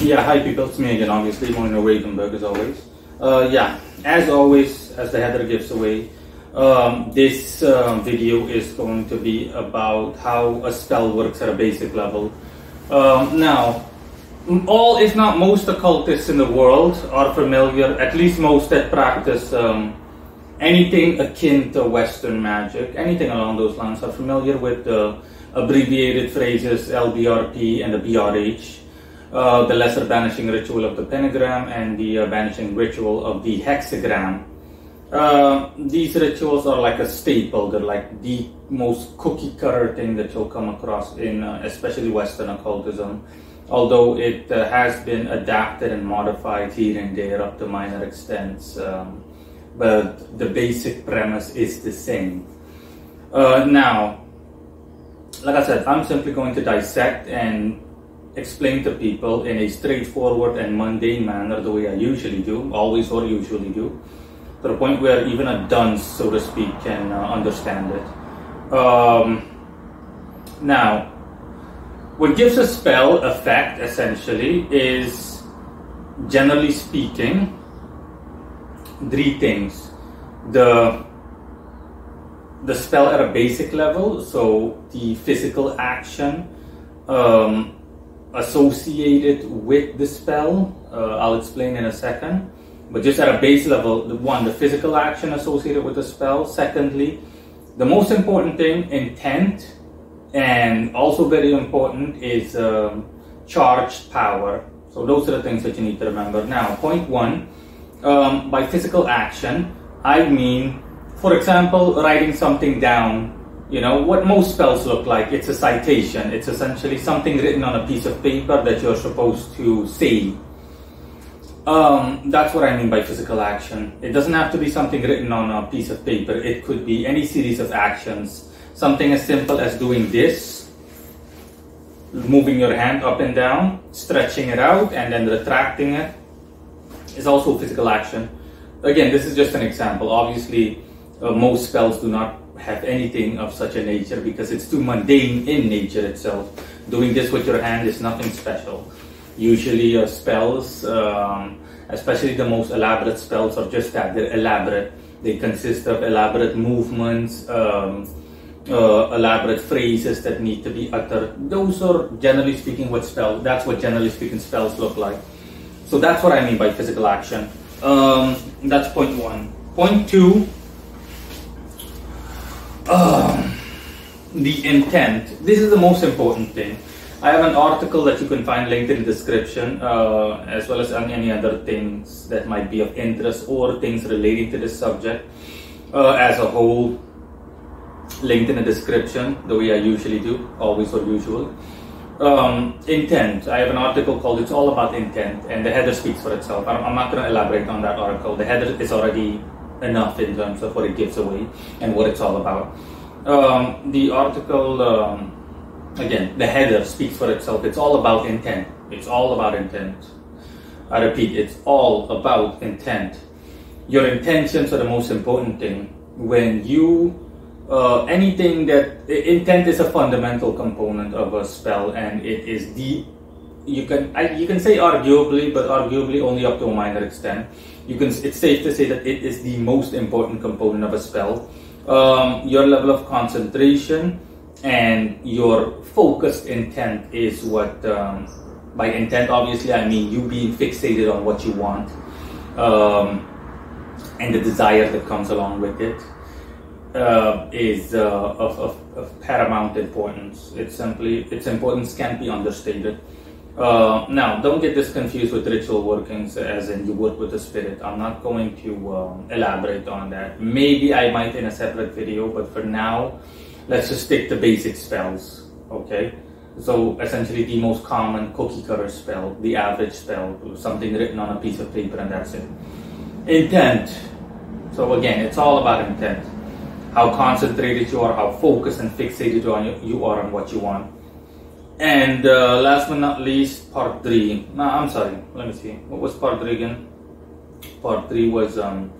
Yeah, hi people, it's me again, obviously, Morino Ravenberg as always. Uh, yeah, as always, as the header gives away, um, this uh, video is going to be about how a spell works at a basic level. Um, now, all, if not most occultists in the world are familiar, at least most that practice um, anything akin to Western magic, anything along those lines, are familiar with the abbreviated phrases LBRP and the BRH uh, the lesser banishing ritual of the pentagram and the uh, banishing ritual of the hexagram. Uh, these rituals are like a staple. They're like the most cookie cutter thing that you'll come across in, uh, especially Western occultism. Although it uh, has been adapted and modified here and there up to minor extents, um, but the basic premise is the same. Uh, now, like I said, I'm simply going to dissect and explain to people in a straightforward and mundane manner the way I usually do, always or usually do, to the point where even a dunce, so to speak, can uh, understand it. Um, now, what gives a spell effect essentially is, generally speaking, three things. The the spell at a basic level, so the physical action, um, associated with the spell. Uh, I'll explain in a second. But just at a base level, the one, the physical action associated with the spell. Secondly, the most important thing, intent, and also very important is um, charged power. So those are the things that you need to remember. Now, point one, um, by physical action, I mean, for example, writing something down you know, what most spells look like, it's a citation. It's essentially something written on a piece of paper that you're supposed to say. Um, that's what I mean by physical action. It doesn't have to be something written on a piece of paper. It could be any series of actions. Something as simple as doing this, moving your hand up and down, stretching it out, and then retracting it is also physical action. Again, this is just an example. Obviously, uh, most spells do not have anything of such a nature because it's too mundane in nature itself. Doing this with your hand is nothing special. Usually, uh, spells, um, especially the most elaborate spells, are just that they're elaborate. They consist of elaborate movements, um, uh, elaborate phrases that need to be uttered. Those are generally speaking what spells. That's what generally speaking spells look like. So that's what I mean by physical action. Um, that's point one. Point two um, the intent. This is the most important thing. I have an article that you can find linked in the description, uh, as well as any other things that might be of interest or things relating to this subject uh, as a whole, linked in the description, the way I usually do, always or usual. Um, intent. I have an article called "It's All About Intent," and the header speaks for itself. I'm not going to elaborate on that article. The header is already enough in terms of what it gives away and what it's all about. Um, the article, um, again, the header speaks for itself. It's all about intent. It's all about intent. I repeat, it's all about intent. Your intentions are the most important thing. When you uh, anything that intent is a fundamental component of a spell, and it is the you can I, you can say arguably, but arguably only up to a minor extent you can it's safe to say that it is the most important component of a spell. Um, your level of concentration and your focused intent is what um, by intent obviously I mean you being fixated on what you want um, and the desire that comes along with it uh, is uh, of, of, of paramount importance. It's simply its importance can't be understated. Uh, now, don't get this confused with ritual workings as in you work with the spirit. I'm not going to um, elaborate on that. Maybe I might in a separate video, but for now, let's just stick to basic spells, okay? So essentially the most common cookie cutter spell, the average spell, something written on a piece of paper and that's it. Intent. So again, it's all about intent. How concentrated you are, how focused and fixated you are on what you want and uh, last but not least, part three. No, I'm sorry. Let me see. What was part three again? Part three was um,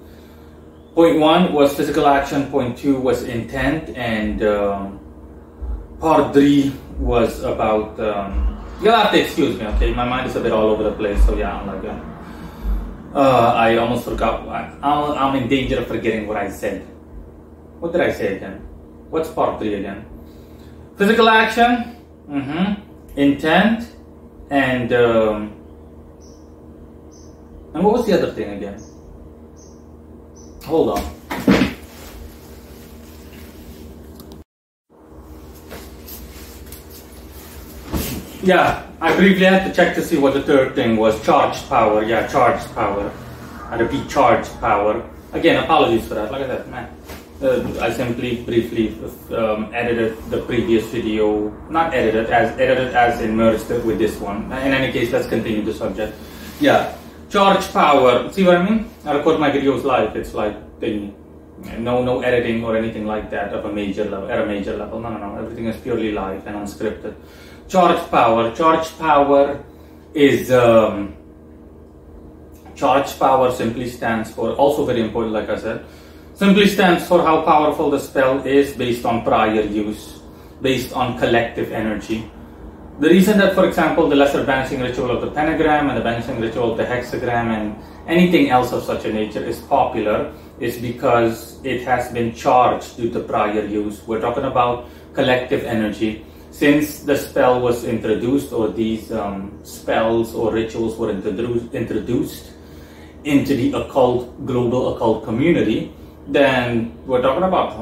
point one was physical action. Point two was intent, and um, part three was about um, You'll have to excuse me, okay? My mind is a bit all over the place, so yeah, I'm like, yeah. Uh, I almost forgot. I'm, I'm in danger of forgetting what I said. What did I say again? What's part three again? Physical action, mm-hmm. intent, and um, and what was the other thing again? Hold on. Yeah, I briefly had to check to see what the third thing was. Charged power. Yeah, charged power. I repeat, charged power. Again, apologies for that. Look at that, man. Uh, I simply briefly um, edited the previous video, not edited as edited as immersed with this one. In any case, let's continue the subject. Yeah, charge power. See what I mean? I record my videos live. It's like thingy. No, no editing or anything like that of a major level. At a major level, no, no, no. Everything is purely live and unscripted. Charge power. Charge power is um, charge power. Simply stands for also very important. Like I said simply stands for how powerful the spell is based on prior use, based on collective energy. The reason that, for example, the lesser banishing ritual of the pentagram and the banishing ritual of the hexagram and anything else of such a nature is popular is because it has been charged due to prior use. We're talking about collective energy. Since the spell was introduced, or these um, spells or rituals were introduced, introduced into the occult, global occult community, then we're talking about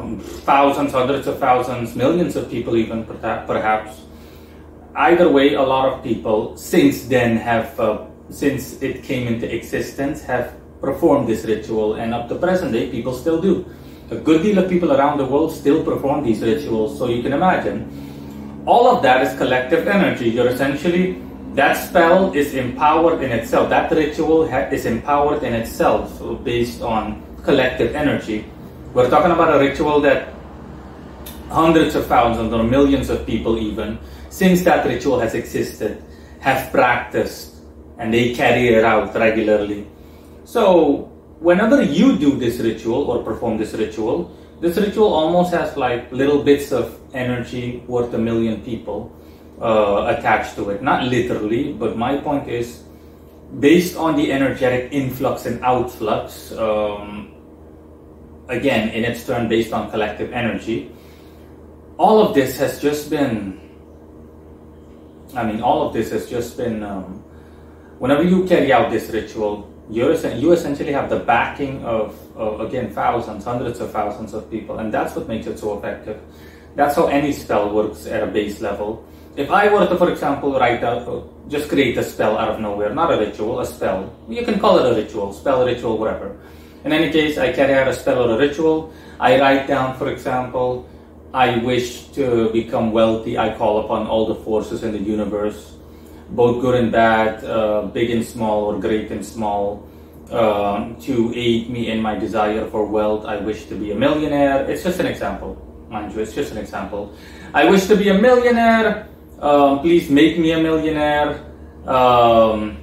thousands, hundreds of thousands, millions of people, even perhaps. Either way, a lot of people since then have, uh, since it came into existence, have performed this ritual, and up to present day, people still do. A good deal of people around the world still perform these rituals, so you can imagine. All of that is collective energy. You're essentially, that spell is empowered in itself. That ritual is empowered in itself based on collective energy. We're talking about a ritual that hundreds of thousands or millions of people even since that ritual has existed have practiced and they carry it out regularly. So whenever you do this ritual or perform this ritual, this ritual almost has like little bits of energy worth a million people uh, attached to it. Not literally, but my point is based on the energetic influx and outflux, um, again, in its turn, based on collective energy, all of this has just been, I mean, all of this has just been, um, whenever you carry out this ritual, you you essentially have the backing of, of, again, thousands, hundreds of thousands of people, and that's what makes it so effective. That's how any spell works at a base level if I were to, for example, write out, just create a spell out of nowhere, not a ritual, a spell, you can call it a ritual, spell, ritual, whatever. In any case, I carry out a spell or a ritual. I write down, for example, I wish to become wealthy. I call upon all the forces in the universe, both good and bad, uh, big and small, or great and small, um, to aid me in my desire for wealth. I wish to be a millionaire. It's just an example, mind you, it's just an example. I wish to be a millionaire um, please make me a millionaire. Um,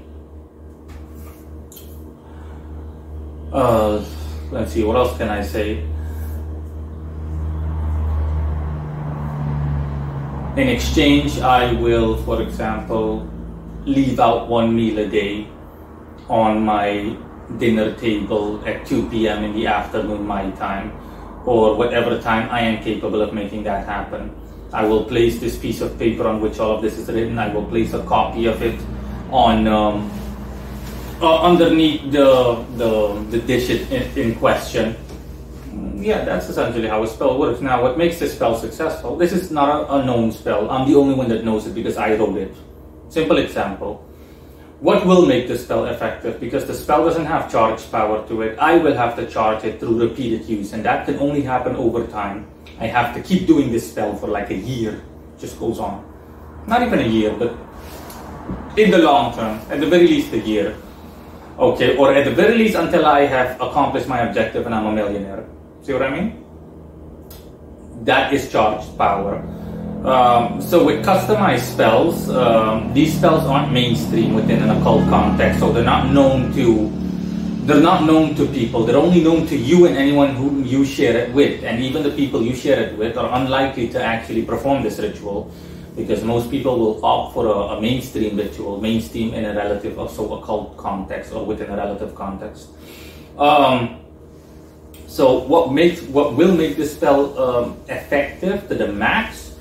uh, let's see, what else can I say? In exchange, I will, for example, leave out one meal a day on my dinner table at 2 p.m. in the afternoon, my time, or whatever time I am capable of making that happen. I will place this piece of paper on which all of this is written. I will place a copy of it on um, uh, underneath the, the, the dish in, in question. Yeah, that's essentially how a spell works. Now, what makes this spell successful? This is not a, a known spell. I'm the only one that knows it because I wrote it. Simple example. What will make the spell effective? Because the spell doesn't have charge power to it, I will have to charge it through repeated use, and that can only happen over time. I have to keep doing this spell for like a year. Just goes on. Not even a year, but in the long term, at the very least a year. Okay, or at the very least until I have accomplished my objective and I'm a millionaire. See what I mean? That is charged power. Um, so with customized spells, um, these spells aren't mainstream within an occult context, so they're not known to they're not known to people. They're only known to you and anyone whom you share it with, and even the people you share it with are unlikely to actually perform this ritual because most people will opt for a, a mainstream ritual, mainstream in a relative or so occult context or within a relative context. Um, so what makes what will make this spell um, effective to the max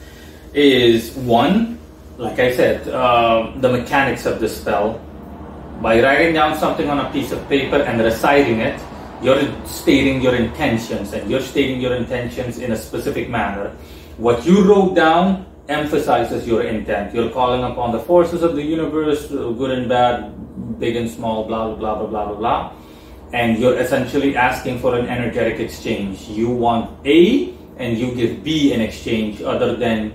is one, like I said, uh, the mechanics of the spell. By writing down something on a piece of paper and reciting it, you're stating your intentions and you're stating your intentions in a specific manner. What you wrote down emphasizes your intent. You're calling upon the forces of the universe, uh, good and bad, big and small, blah, blah, blah, blah, blah, blah. And you're essentially asking for an energetic exchange. You want A and you give B in exchange other than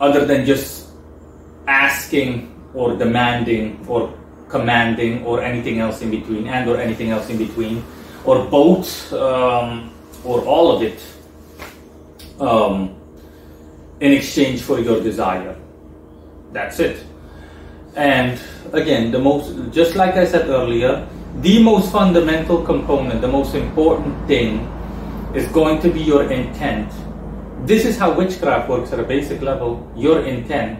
other than just asking or demanding or commanding or anything else in between and or anything else in between or both um, or all of it um, in exchange for your desire. That's it. And again, the most, just like I said earlier, the most fundamental component, the most important thing is going to be your intent. This is how witchcraft works at a basic level, your intent.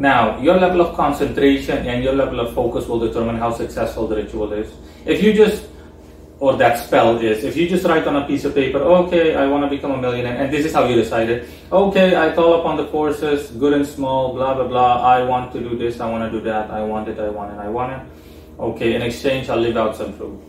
Now, your level of concentration and your level of focus will determine how successful the ritual is. If you just or that spell is. If you just write on a piece of paper, okay, I want to become a millionaire, and this is how you decide it. Okay, I call upon the forces, good and small, blah blah blah. I want to do this, I want to do that, I want it, I want it, I want it. Okay, in exchange, I'll live out some food.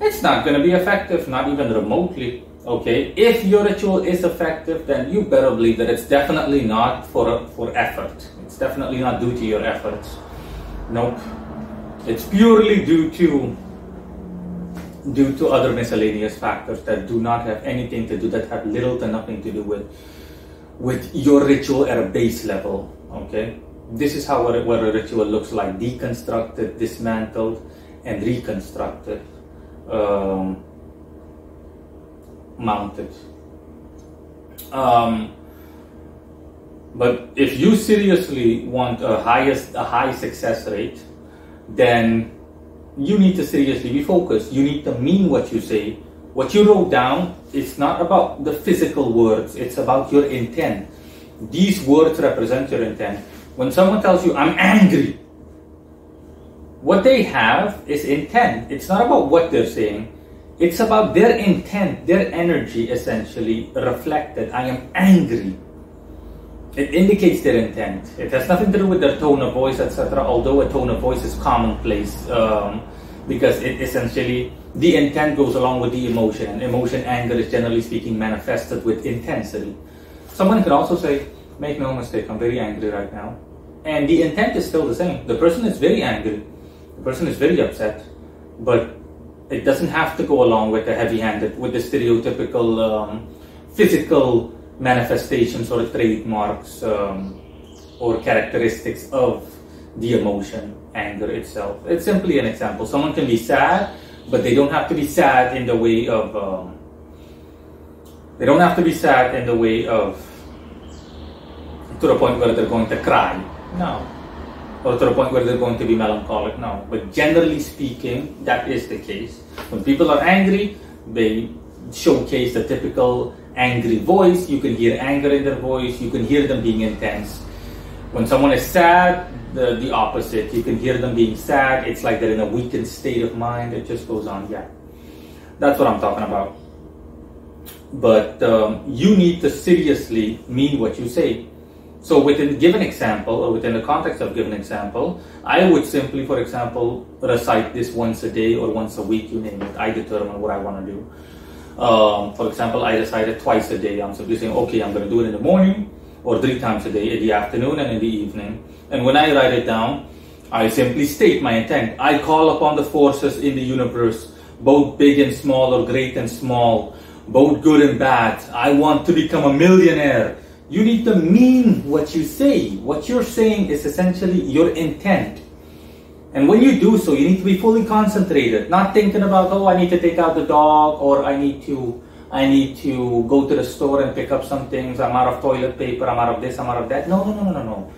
It's not going to be effective, not even remotely. Okay, if your ritual is effective, then you better believe that it's definitely not for for effort. It's definitely not due to your efforts. Nope. It's purely due to due to other miscellaneous factors that do not have anything to do that have little to nothing to do with with your ritual at a base level okay this is how what what a ritual looks like deconstructed dismantled and reconstructed um, mounted um, but if you seriously want a highest a high success rate then you need to seriously be focused. You need to mean what you say. What you wrote down, it's not about the physical words, it's about your intent. These words represent your intent. When someone tells you, I'm angry, what they have is intent. It's not about what they're saying, it's about their intent, their energy essentially reflected. I am angry it indicates their intent. It has nothing to do with their tone of voice, etc. Although a tone of voice is commonplace um, because it essentially the intent goes along with the emotion, and emotion, anger is generally speaking manifested with intensity. Someone could also say, "Make no mistake, I'm very angry right now," and the intent is still the same. The person is very angry, the person is very upset, but it doesn't have to go along with the heavy-handed, with the stereotypical um, physical manifestations or trademarks um, or characteristics of the emotion, anger itself. It's simply an example. Someone can be sad, but they don't have to be sad in the way of. Um, they don't have to be sad in the way of to the point where they're going to cry. No. Or to the point where they're going to be melancholic. No. But generally speaking, that is the case. When people are angry, they showcase the typical angry voice, you can hear anger in their voice, you can hear them being intense. When someone is sad, the, the opposite. You can hear them being sad. It's like they're in a weakened state of mind. It just goes on. Yeah. That's what I'm talking about. But um, you need to seriously mean what you say. So within given example, or within the context of given example, I would simply, for example, recite this once a day or once a week, you name it. I determine what I want to do. Um, for example, I decided twice a day. I'm simply saying, okay, I'm going to do it in the morning or three times a day, in the afternoon and in the evening. And when I write it down, I simply state my intent. I call upon the forces in the universe, both big and small or great and small, both good and bad. I want to become a millionaire. You need to mean what you say. What you're saying is essentially your intent. And when you do so, you need to be fully concentrated, not thinking about, oh, I need to take out the dog or I need to I need to go to the store and pick up some things. I'm out of toilet paper. I'm out of this. I'm out of that. No, no, no, no, no.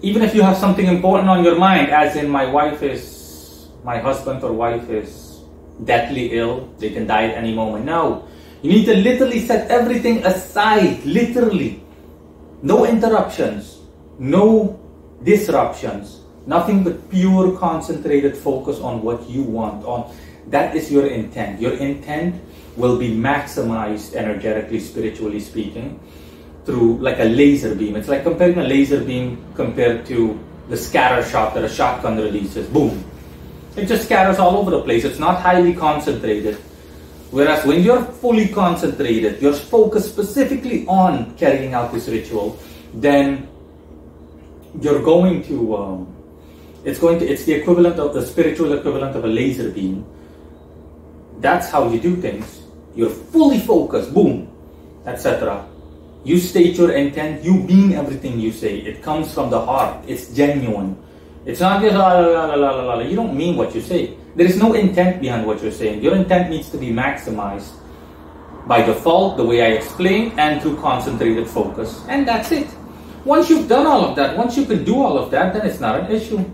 Even if you have something important on your mind, as in my wife is, my husband or wife is deathly ill, they can die at any moment. No, you need to literally set everything aside, literally, No interruptions, no disruptions, nothing but pure concentrated focus on what you want. On that is your intent. Your intent will be maximized energetically, spiritually speaking, through like a laser beam. It's like comparing a laser beam compared to the scatter shot that a shotgun releases. Boom. It just scatters all over the place. It's not highly concentrated. Whereas when you're fully concentrated, you're focused specifically on carrying out this ritual, then you're going to, um, it's going to, it's the equivalent of the spiritual equivalent of a laser beam. That's how you do things. You're fully focused, boom, etc. You state your intent, you mean everything you say. It comes from the heart, it's genuine. It's not just ah, la la la la la la. You don't mean what you say. There is no intent behind what you're saying. Your intent needs to be maximized by default, the way I explained, and through concentrated focus. And that's it. Once you've done all of that, once you can do all of that, then it's not an issue.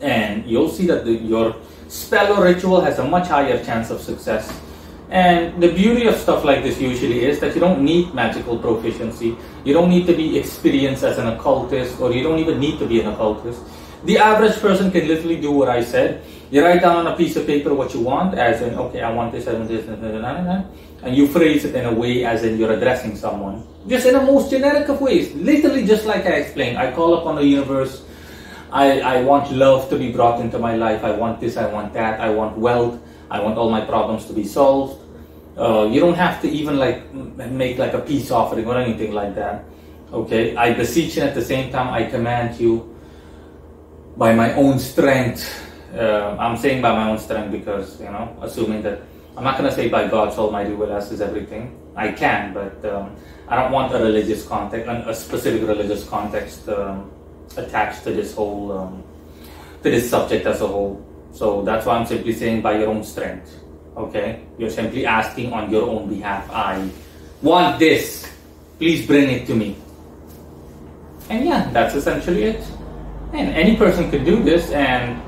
And you'll see that the, your spell or ritual has a much higher chance of success and the beauty of stuff like this usually is that you don't need magical proficiency. You don't need to be experienced as an occultist, or you don't even need to be an occultist. The average person can literally do what I said. You write down on a piece of paper what you want, as in, okay, I want this, I want this, and you phrase it in a way as in you're addressing someone. Just in the most generic of ways. Literally, just like I explained, I call upon the universe. I, I want love to be brought into my life. I want this, I want that, I want wealth. I want all my problems to be solved. Uh, you don't have to even like make like a peace offering or anything like that. Okay, I beseech you at the same time I command you by my own strength. Uh, I'm saying by my own strength because you know, assuming that I'm not gonna say by God's almighty will as is everything. I can, but um, I don't want a religious context, a specific religious context um, attached to this whole um, to this subject as a whole. So that's why I'm simply saying by your own strength. Okay? You're simply asking on your own behalf. I want this. Please bring it to me. And yeah, that's essentially it. And any person could do this and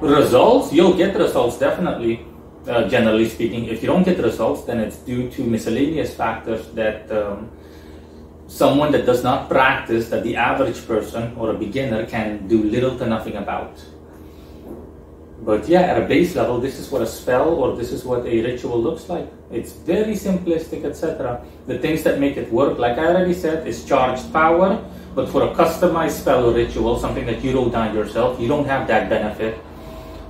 results, you'll get results definitely. Uh, generally speaking, if you don't get results, then it's due to miscellaneous factors that um, someone that does not practice, that the average person or a beginner can do little to nothing about. But yeah, at a base level, this is what a spell or this is what a ritual looks like. It's very simplistic, etc. The things that make it work, like I already said, is charged power. But for a customized spell or ritual, something that you wrote down yourself, you don't have that benefit.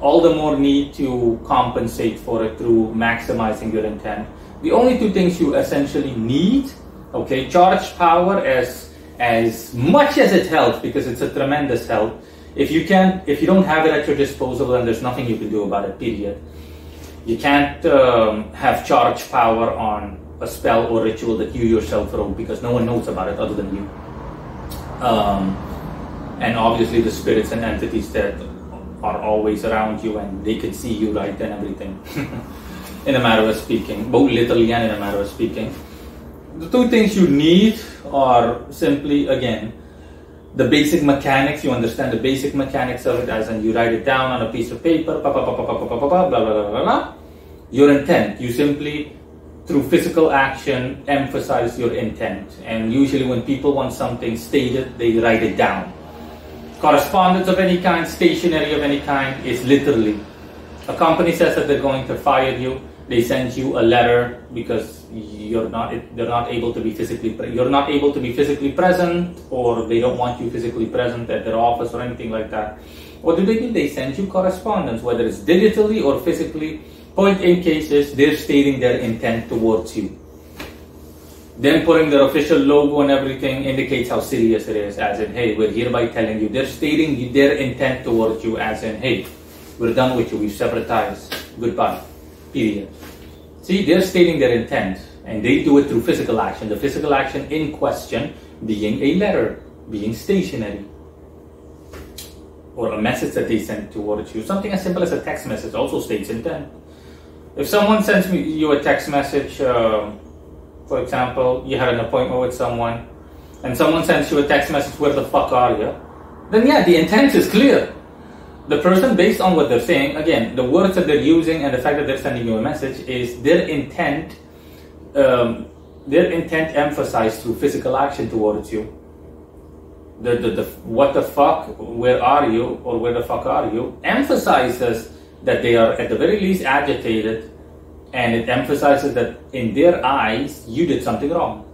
All the more need to compensate for it through maximizing your intent. The only two things you essentially need, okay, charge power as as much as it helps because it's a tremendous help if you can't, if you don't have it at your disposal, then there's nothing you can do about it. Period. You can't um, have charge power on a spell or ritual that you yourself wrote because no one knows about it other than you. Um, and obviously, the spirits and entities that are always around you and they can see you right and everything. in a matter of speaking, both literally and in a matter of speaking the two things you need are simply again the basic mechanics. You understand the basic mechanics of it as and you write it down on a piece of paper blah blah blah blah blah blah blah. Your intent. You simply through physical action emphasize your intent. And usually when people want something stated they write it down. Correspondence of any kind stationery of any kind is literally a company says that they're going to fire you they send you a letter because you're not they're not able to be physically you're not able to be physically present or they don't want you physically present at their office or anything like that. What do they do? They send you correspondence whether it's digitally or physically. Point in cases they're stating their intent towards you. Then putting their official logo and everything indicates how serious it is as in hey we're hereby telling you. They're stating their intent towards you as in hey we're done with you. We've severed ties goodbye See, they're stating their intent and they do it through physical action. The physical action in question being a letter, being stationary, or a message that they send towards you. Something as simple as a text message also states intent. If someone sends me you a text message, uh, for example, you had an appointment with someone, and someone sends you a text message, "Where the fuck are you?" Then yeah, the intent is clear the person based on what they're saying again the words that they're using and the fact that they're sending you a message is their intent um, their intent emphasized through physical action towards you. The, the, the what the fuck, where are you, or where the fuck are you, emphasizes that they are at the very least agitated, and it emphasizes that in their eyes you did something wrong.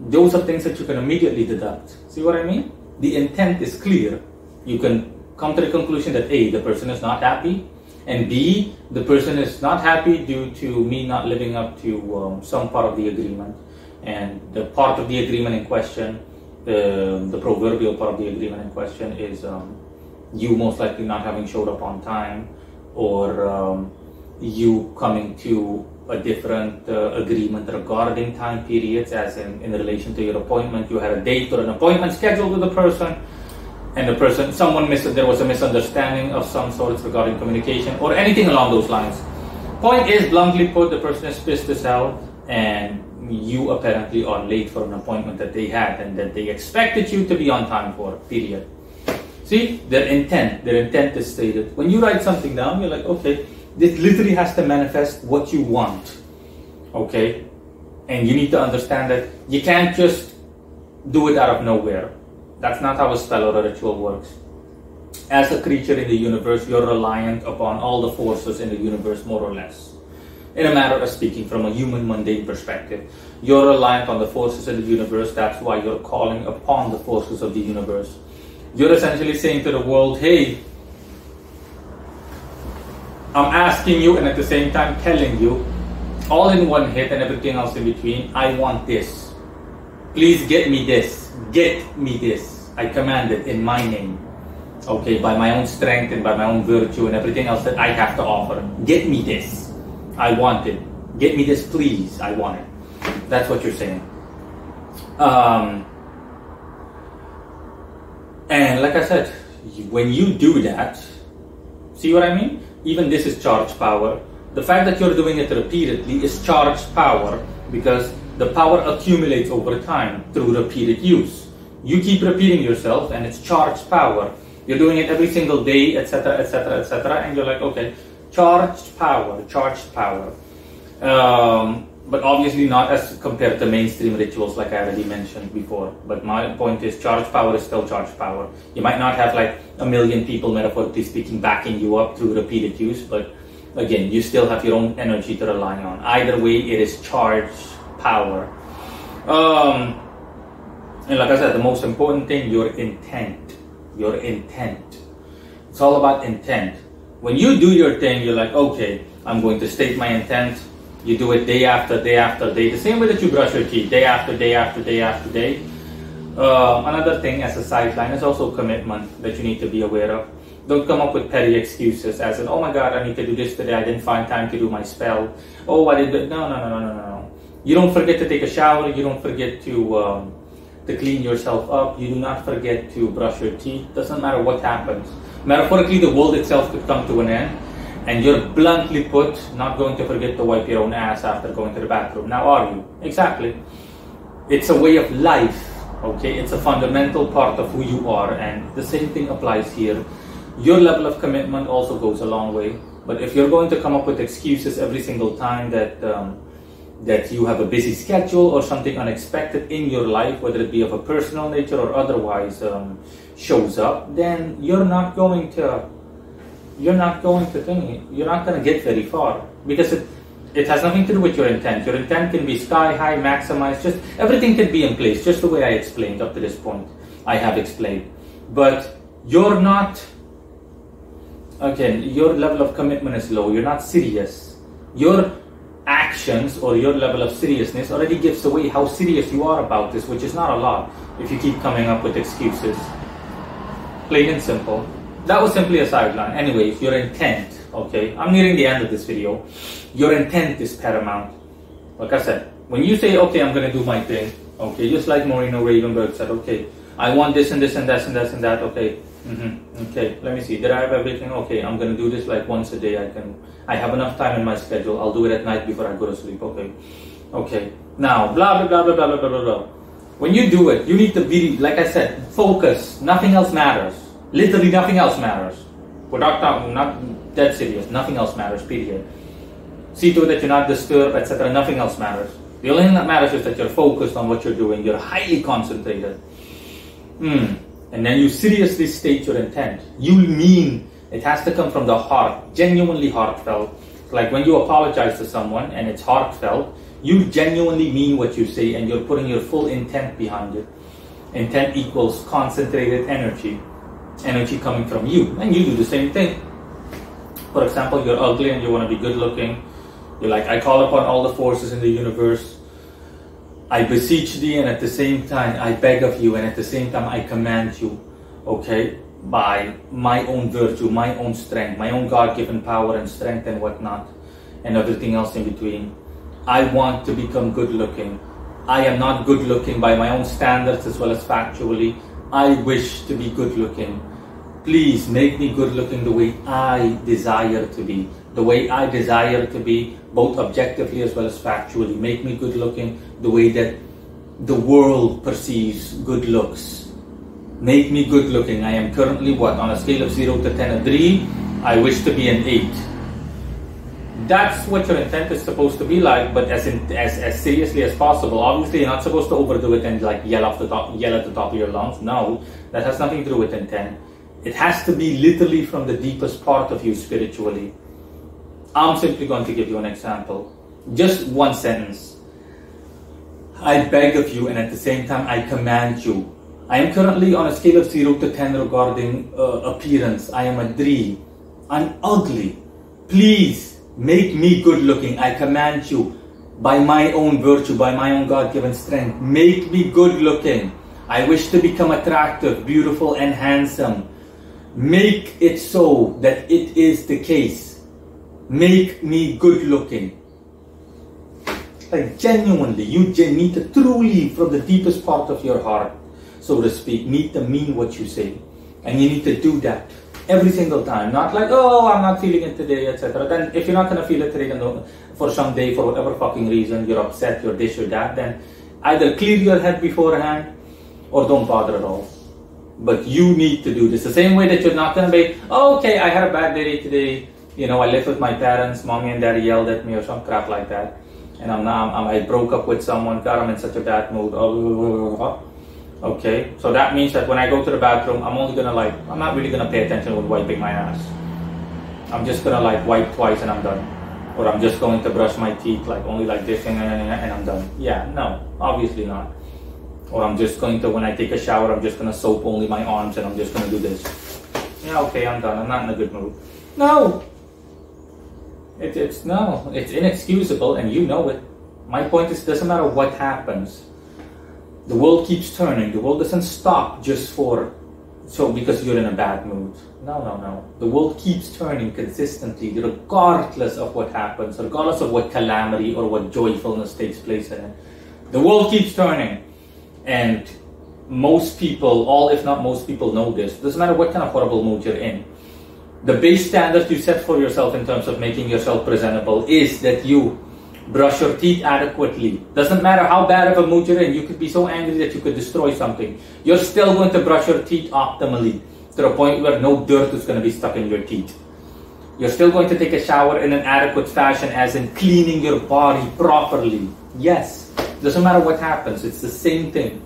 Those are things that you can immediately deduct. See what I mean? The intent is clear. You can come to the conclusion that A, the person is not happy, and B, the person is not happy due to me not living up to um, some part of the agreement. And the part of the agreement in question, the, the proverbial part of the agreement in question is um, you most likely not having showed up on time or um, you coming to a different uh, agreement regarding time periods as in, in relation to your appointment you had a date or an appointment scheduled with the person and the person someone mis- there was a misunderstanding of some sort regarding communication or anything along those lines. Point is bluntly put the person is pissed as hell and you apparently are late for an appointment that they had and that they expected you to be on time for period. See their intent their intent is stated. When you write something down you're like okay this literally has to manifest what you want okay? And you need to understand that you can't just do it out of nowhere that's not how a spell or a ritual works. As a creature in the universe, you're reliant upon all the forces in the universe, more or less. In a matter of speaking, from a human mundane perspective, you're reliant on the forces in the universe. That's why you're calling upon the forces of the universe. You're essentially saying to the world, hey, I'm asking you, and at the same time telling you, all in one hit and everything else in between, I want this. Please get me this. Get me this. I command it in my name. Okay, by my own strength and by my own virtue and everything else that I have to offer. Get me this. I want it. Get me this, please. I want it. That's what you're saying. Um, and like I said, when you do that, see what I mean? Even this is charged power. The fact that you're doing it repeatedly is charged power because the power accumulates over time through repeated use you keep repeating yourself and it's charged power. You're doing it every single day, etc., etc., etc., and you're like, okay, charged power, charged power. Um, but obviously not as compared to mainstream rituals like I already mentioned before. But my point is charged power is still charged power. You might not have like a million people metaphorically speaking backing you up through repeated use, but again, you still have your own energy to rely on. Either way, it is charged power. Um, and like I said, the most important thing, your intent. Your intent. It's all about intent. When you do your thing, you're like, okay, I'm going to state my intent. You do it day after day after day, the same way that you brush your teeth, day after day after day after day. Uh, another thing as a sideline is also commitment that you need to be aware of. Don't come up with petty excuses as in, oh my god, I need to do this today, I didn't find time to do my spell. Oh, I did, no, no, no, no, no, no. You don't forget to take a shower, you don't forget to um, to clean yourself up. You do not forget to brush your teeth. Doesn't matter what happens. Metaphorically, the world itself could come to an end, and you're bluntly put not going to forget to wipe your own ass after going to the bathroom. Now, are you? Exactly. It's a way of life. Okay, it's a fundamental part of who you are, and the same thing applies here. Your level of commitment also goes a long way. But if you're going to come up with excuses every single time that um, that you have a busy schedule or something unexpected in your life, whether it be of a personal nature or otherwise, um, shows up, then you're not going to you're not going to think you're not going to get very far because it it has nothing to do with your intent. Your intent can be sky high, maximized, just everything can be in place, just the way I explained up to this point. I have explained, but you're not. Again, your level of commitment is low. You're not serious. You're actions or your level of seriousness already gives away how serious you are about this, which is not a lot if you keep coming up with excuses. Plain and simple. That was simply a sideline. Anyways, your intent, okay? I'm nearing the end of this video. Your intent is paramount. Like I said, when you say, okay, I'm gonna do my thing, okay, just like Morino Ravenberg said, okay, I want this and this and that and this and that, okay, Mm-hmm. Okay, let me see. Did I have everything? Okay, I'm gonna do this like once a day. I can. I have enough time in my schedule. I'll do it at night before I go to sleep. Okay. Okay. Now, blah blah blah blah blah blah blah blah. When you do it, you need to be like I said, focus. Nothing else matters. Literally, nothing else matters. We're not talking, not dead serious. Nothing else matters. Period. See to it that you're not disturbed, etc. Nothing else matters. The only thing that matters is that you're focused on what you're doing. You're highly concentrated. Mm. And then you seriously state your intent. You mean it has to come from the heart, genuinely heartfelt. Like when you apologize to someone and it's heartfelt, you genuinely mean what you say and you're putting your full intent behind it. Intent equals concentrated energy, energy coming from you. And you do the same thing. For example, you're ugly and you want to be good looking. You're like, I call upon all the forces in the universe. I beseech thee, and at the same time, I beg of you, and at the same time, I command you, okay, by my own virtue, my own strength, my own God given power and strength and whatnot, and everything else in between. I want to become good looking. I am not good looking by my own standards as well as factually. I wish to be good looking. Please make me good looking the way I desire to be. The way I desire to be, both objectively as well as factually. Make me good looking the way that the world perceives good looks. Make me good looking. I am currently what? On a scale of 0 to 10, a 3. I wish to be an 8 that's what your intent is supposed to be like, but as in, as as seriously as possible. Obviously, you're not supposed to overdo it and like yell off the top, yell at the top of your lungs. No, that has nothing to do with intent. It has to be literally from the deepest part of you spiritually. I'm simply going to give you an example, just one sentence. I beg of you, and at the same time, I command you. I am currently on a scale of zero to ten regarding uh, appearance. I am a three. I'm ugly. Please Make me good looking. I command you by my own virtue, by my own God given strength. Make me good looking. I wish to become attractive, beautiful, and handsome. Make it so that it is the case. Make me good looking. Like genuinely, you need to truly, from the deepest part of your heart, so to speak, need to mean what you say. And you need to do that every single time. Not like, oh, I'm not feeling it today, etc. Then if you're not gonna feel it today, then for some day, for whatever fucking reason, you're upset, you're this, or that, then either clear your head beforehand or don't bother at all. But you need to do this the same way that you're not gonna be, oh, okay, I had a bad day today. You know, I lived with my parents, mommy and daddy yelled at me or some crap like that. And I'm now, I'm, I broke up with someone, God, I'm in such a bad mood. Oh, Okay, so that means that when I go to the bathroom, I'm only gonna like, I'm not really gonna pay attention with wiping my ass. I'm just gonna like wipe twice and I'm done. Or I'm just going to brush my teeth like only like this and, and I'm done. Yeah, no, obviously not. Or I'm just going to, when I take a shower, I'm just gonna soap only my arms and I'm just gonna do this. Yeah, okay, I'm done. I'm not in a good mood. No! It, it's no, it's inexcusable and you know it. My point is, it doesn't matter what happens the world keeps turning. The world doesn't stop just for so because you're in a bad mood. No, no, no. The world keeps turning consistently, regardless of what happens, regardless of what calamity or what joyfulness takes place in it. The world keeps turning, and most people, all if not most people, know this. Doesn't matter what kind of horrible mood you're in. The base standard you set for yourself in terms of making yourself presentable is that you brush your teeth adequately. Doesn't matter how bad of a mood you're in, you could be so angry that you could destroy something. You're still going to brush your teeth optimally to the point where no dirt is going to be stuck in your teeth. You're still going to take a shower in an adequate fashion, as in cleaning your body properly. Yes, doesn't matter what happens, it's the same thing.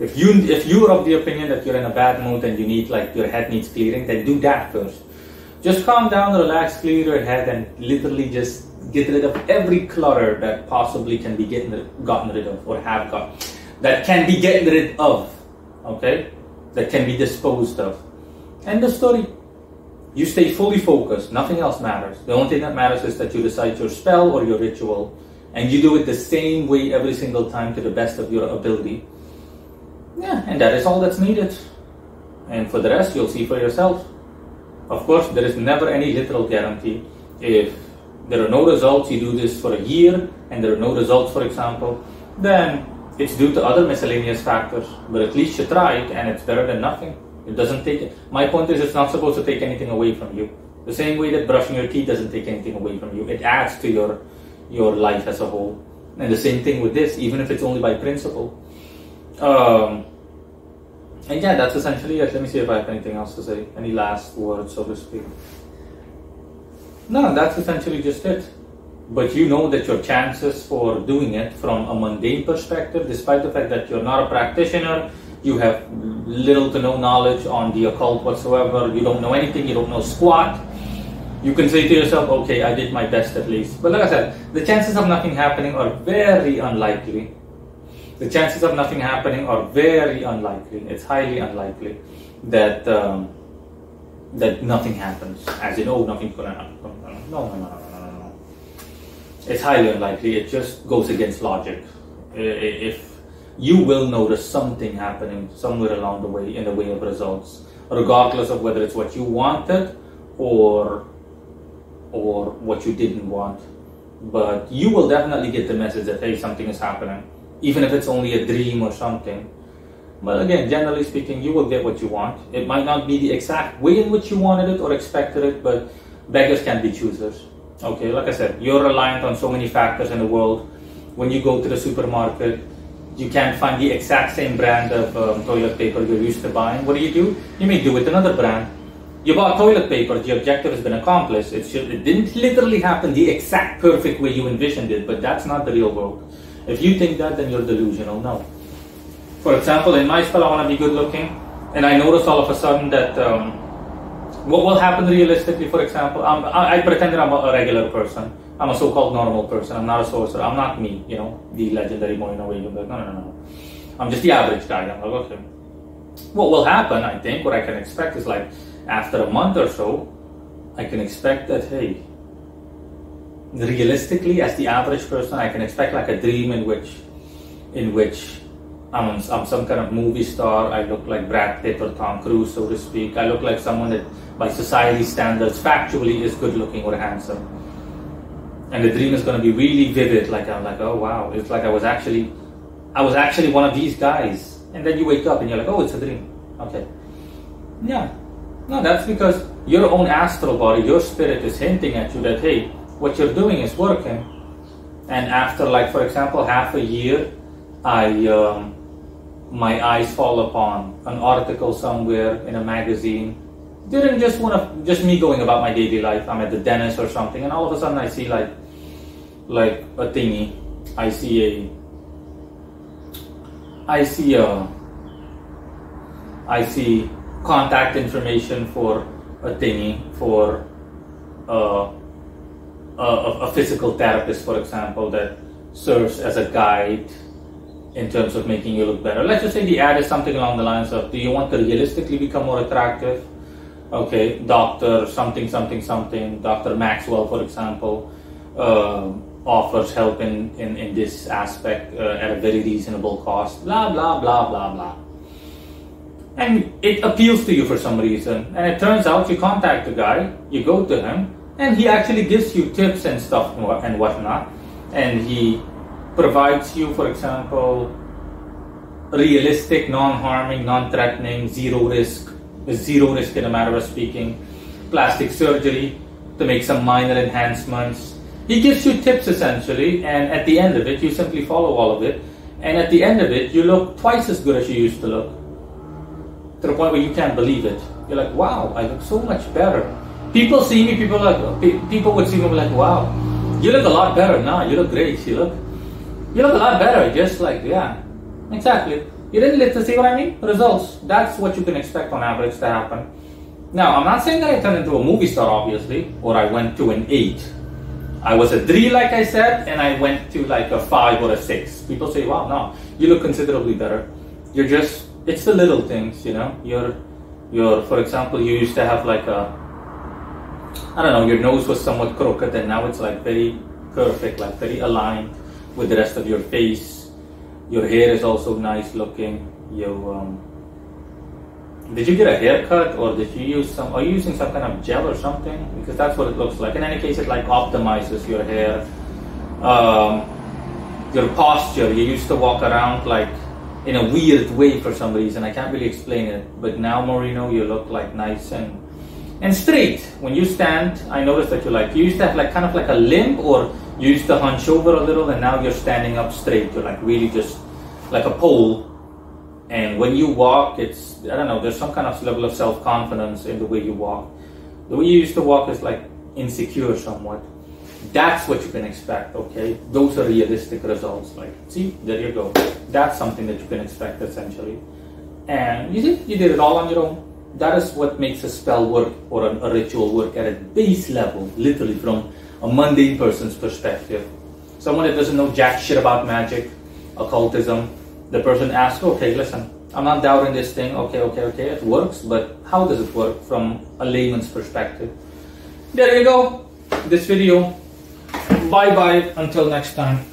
If you if you're of the opinion that you're in a bad mood and you need like your head needs clearing, then do that first. Just calm down, relax, clear your head, and literally just get rid of every clutter that possibly can be getting, gotten rid of or have got that can be getting rid of okay? That can be disposed of. End the story. You stay fully focused. Nothing else matters. The only thing that matters is that you recite your spell or your ritual and you do it the same way every single time to the best of your ability yeah and that is all that's needed and for the rest you'll see for yourself of course there is never any literal guarantee if there are no results, you do this for a year and there are no results, for example, then it's due to other miscellaneous factors. But at least you tried and it's better than nothing. It doesn't take it. My point is, it's not supposed to take anything away from you. The same way that brushing your teeth doesn't take anything away from you, it adds to your your life as a whole. And the same thing with this, even if it's only by principle. Um, and yeah, that's essentially it. Let me see if I have anything else to say. Any last words, so to speak. No, that's essentially just it. but you know that your chances for doing it from a mundane perspective, despite the fact that you're not a practitioner, you have little to no knowledge on the occult whatsoever, you don't know anything, you don't know squat, you can say to yourself, okay, I did my best at least. But like I said, the chances of nothing happening are very unlikely. The chances of nothing happening are very unlikely. It's highly unlikely that um, that nothing happens. As in, oh, nothing's gonna happen. No, no, no, no, no, no, no. It's highly unlikely. It just goes against logic. If you will notice something happening somewhere along the way in the way of results, regardless of whether it's what you wanted or or what you didn't want. But you will definitely get the message that hey, something is happening, even if it's only a dream or something. But again, generally speaking, you will get what you want. It might not be the exact way in which you wanted it or expected it, but beggars can't be choosers. Okay, like I said, you're reliant on so many factors in the world. When you go to the supermarket, you can't find the exact same brand of um, toilet paper you're used to buying. What do you do? You may do with another brand you bought toilet paper, the objective has been accomplished. It, didn't literally happen the exact perfect way you envisioned it, but that's not the real world. If you think that, then you're delusional. No. For example, in my style, I want to be good looking, and I notice all of a sudden that um, what will happen realistically, for example, I'm, I, I pretend that I'm a regular person. I'm a so-called normal person. I'm not a sorcerer. I'm not me, you know, the legendary Morino William. No, no, no, no. I'm just the average guy. I'm like, okay. What will happen, I think, what I can expect is like, after a month or so, I can expect that, hey, realistically, as the average person, I can expect like a dream in which, in which I'm, I'm some kind of movie star. I look like Brad Pitt or Tom Cruise, so to speak. I look like someone that, by society standards, factually is good looking or handsome. And the dream is going to be really vivid. Like I'm like, oh wow, it's like I was actually, I was actually one of these guys. And then you wake up and you're like, oh, it's a dream. Okay. Yeah, no, that's because your own astral body, your spirit is hinting at you that, hey, what you're doing is working. And after, like, for example, half a year, I, um, my eyes fall upon an article somewhere in a magazine. Didn't just want to, just me going about my daily life. I'm at the dentist or something, and all of a sudden I see like, like a thingy. I see a, I see a, I see contact information for a thingy for uh, a, a, physical therapist, for example, that serves as a guide in terms of making you look better. Let's just say the ad is something along the lines of Do you want to realistically become more attractive? Okay, doctor, something, something, something, Dr. Maxwell, for example, uh, offers help in, in, in this aspect uh, at a very reasonable cost, blah, blah, blah, blah, blah and it appeals to you for some reason. And it turns out you contact the guy, you go to him, and he actually gives you tips and stuff and whatnot. And he provides you, for example, realistic, non-harming, non-threatening, zero risk, zero risk in a matter of speaking, plastic surgery to make some minor enhancements. He gives you tips essentially, and at the end of it, you simply follow all of it. And at the end of it, you look twice as good as you used to look to the point where you can't believe it. You're like, wow, I look so much better. People see me, people like people would see me like, wow, you look a lot better now. You look great. You look, you look a lot better. Just like yeah, exactly. You didn't to see what I mean? Results. That's what you can expect on average to happen. Now, I'm not saying that I turned into a movie star, obviously, or I went to an eight. I was a three, like I said, and I went to like a five or a six. People say, wow, no, you look considerably better. You're just it's the little things, you know. You're, you're, for example, you used to have like a, I don't know, your nose was somewhat crooked, and now it's like very perfect, like very aligned with the rest of your face. Your hair is also nice looking. You, um, did you get a haircut, or did you use some? Are you using some kind of gel or something? Because that's what it looks like. In any case, it like optimizes your hair. Um, your posture. You used to walk around like in a weird way for some reason. I can't really explain it. But now, Morino, you look like nice and and straight. When you stand, I noticed that you like you used to have like kind of like a limp, or you used to hunch over a little, and now you're standing up straight. You're like really just like a pole. And when you walk, it's I don't know. There's some kind of level of self confidence in the way you walk. The way you used to walk is like insecure somewhat. That's what you can expect, okay? Those are realistic results. Like, see, there you go. That's something that you can expect essentially. And you see, you did it all on your own. That is what makes a spell work or a, a ritual work at a base level, literally from a mundane person's perspective. Someone that doesn't know jack shit about magic, occultism, the person asks, okay, listen, I'm not doubting this thing, okay, okay, okay, it works, but how does it work from a layman's perspective? There you go, this video. Bye bye, until next time.